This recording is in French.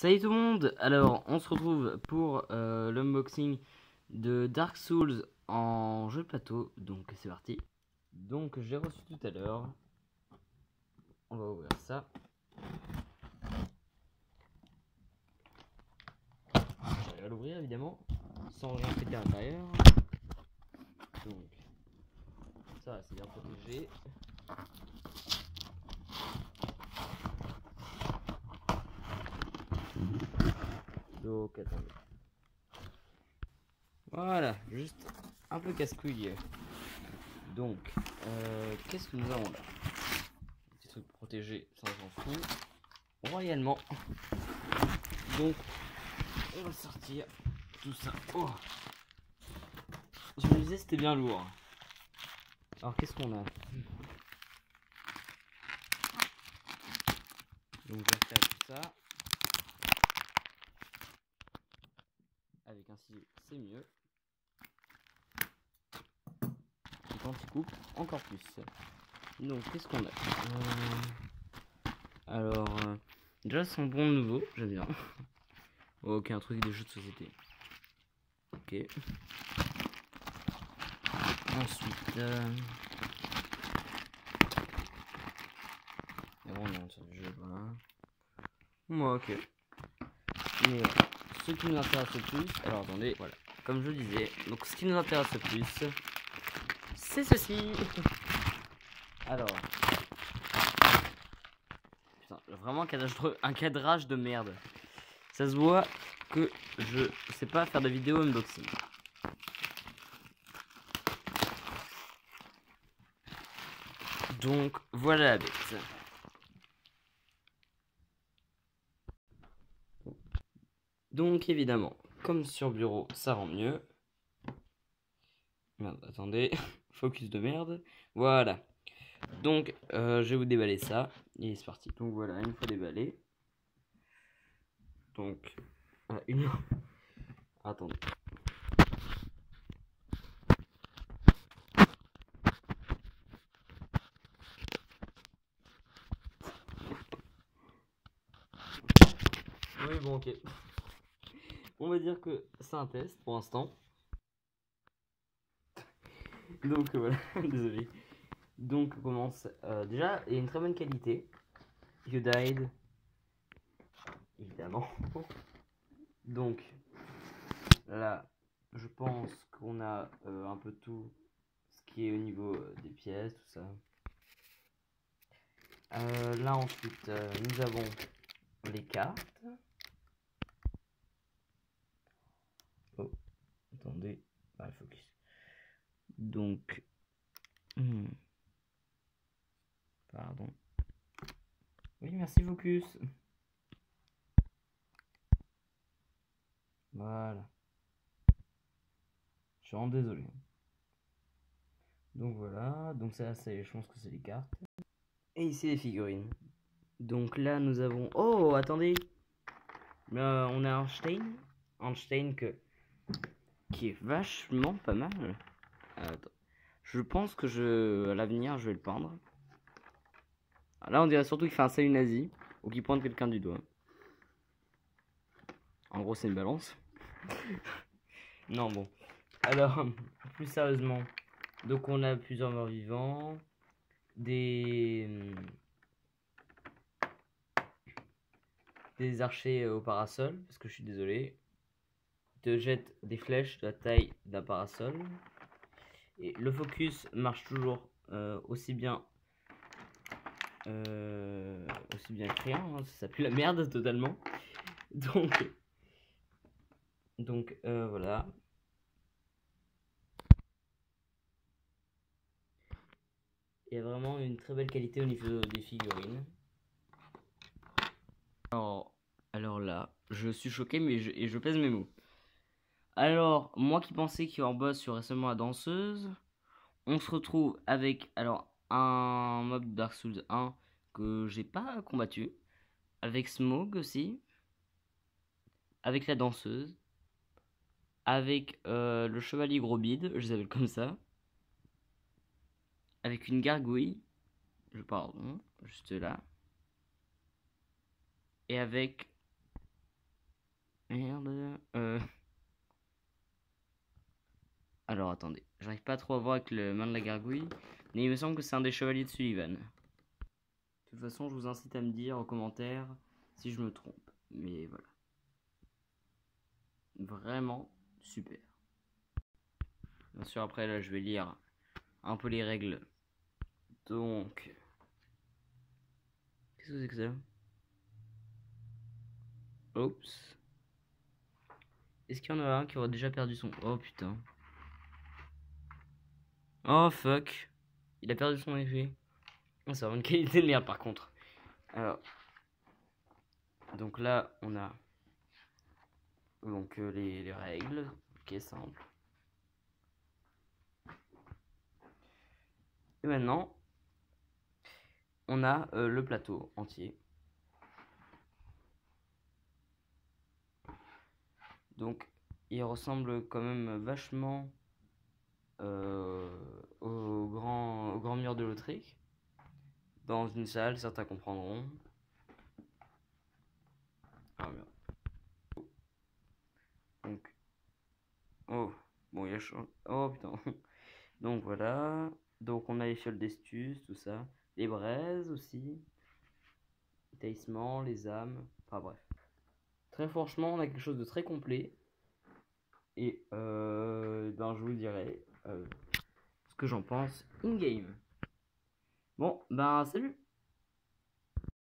Salut tout le monde Alors, on se retrouve pour euh, l'unboxing de Dark Souls en jeu de plateau. Donc, c'est parti. Donc, j'ai reçu tout à l'heure. On va ouvrir ça. Je vais l'ouvrir évidemment, sans rien péter à. Donc, ça, c'est bien protégé. Voilà, juste un peu casse-couille. Donc, euh, qu'est-ce que nous avons là? Petit truc protégé, ça on s'en. Royalement. Donc, on va sortir tout ça. Oh. Je me disais c'était bien lourd. Alors qu'est-ce qu'on a? Donc je vais faire tout ça. Avec un stylet, c'est mieux. Et quand tu coupes, encore plus. Donc qu'est-ce qu'on a? Euh, Alors, euh, déjà son bon nouveau, j'aime bien. ok, un truc de jeux de société. Ok. Ensuite, euh... bon, non, c'est du jeu, voilà. Ok. Ce qui nous intéresse le plus, alors attendez, voilà. Comme je disais, donc ce qui nous intéresse le plus, c'est ceci. Alors. Putain, vraiment un cadrage, de, un cadrage de merde. Ça se voit que je sais pas faire de vidéo unboxing. Donc voilà la bête. Donc évidemment, comme sur bureau, ça rend mieux. Merde, attendez, focus de merde. Voilà. Donc euh, je vais vous déballer ça. Et c'est parti. Donc voilà, une fois déballé. Donc, ah, une... Attendez. Oui, bon, ok. On va dire que c'est un test pour l'instant. Donc voilà, désolé. Donc on commence. Euh, déjà, il y a une très bonne qualité. You died. Évidemment. Donc là, je pense qu'on a euh, un peu tout ce qui est au niveau euh, des pièces, tout ça. Euh, là ensuite, euh, nous avons les cartes. Oh, Donc, hmm. pardon. Oui, merci focus. Voilà. Je suis vraiment désolé. Donc voilà, donc ça c'est, je pense que c'est les cartes. Et ici les figurines. Donc là nous avons, oh attendez, euh, on a Einstein, Einstein que vachement pas mal. Je pense que je, à l'avenir, je vais le peindre. Là on dirait surtout qu'il fait un salut nazi ou qu'il pointe quelqu'un du doigt. En gros, c'est une balance. non, bon. Alors, plus sérieusement. Donc, on a plusieurs morts vivants. Des. Des archers au parasol. Parce que je suis désolé. Te jette des flèches de la taille d'un parasol. Et le focus marche toujours euh, aussi bien. Euh, aussi bien que rien. Hein. Ça pue la merde totalement. Donc. Donc euh, voilà. Il y a vraiment une très belle qualité au niveau des figurines. Alors, alors là, je suis choqué mais et je pèse mes mots. Alors, moi qui pensais qu'en boss aurait seulement la danseuse, on se retrouve avec alors un mob Dark Souls 1 que j'ai pas combattu, avec Smog aussi, avec la danseuse, avec euh, le chevalier gros bide, je les appelle comme ça, avec une gargouille, je pardon, juste là, et avec Merde. Euh... Alors attendez, j'arrive pas trop à voir avec le main de la gargouille, mais il me semble que c'est un des chevaliers de Sullivan. De toute façon, je vous incite à me dire en commentaire si je me trompe. Mais voilà. Vraiment super. Bien sûr, après là, je vais lire un peu les règles. Donc, qu'est-ce que c'est que ça? Oups. Est-ce qu'il y en a un qui aurait déjà perdu son... Oh putain. Oh fuck. Il a perdu son effet. Oh, ça va une qualité de merde par contre. Alors. Donc là, on a donc euh, les, les, règles. Ok, simple. Et maintenant, on a euh, le plateau entier. Donc, il ressemble quand même vachement au, grand, au grand mur de l'Autriche. Dans une salle, certains comprendront. Ah merde. Donc. Oh, bon, il y a Oh putain. Donc voilà. Donc on a les fioles d'estus, tout ça. Les braises aussi. Taissement, les âmes. Enfin bref. Très franchement, on a quelque chose de très complet. Et euh, ben, je vous dirai euh, ce que j'en pense in-game. Bon, ben salut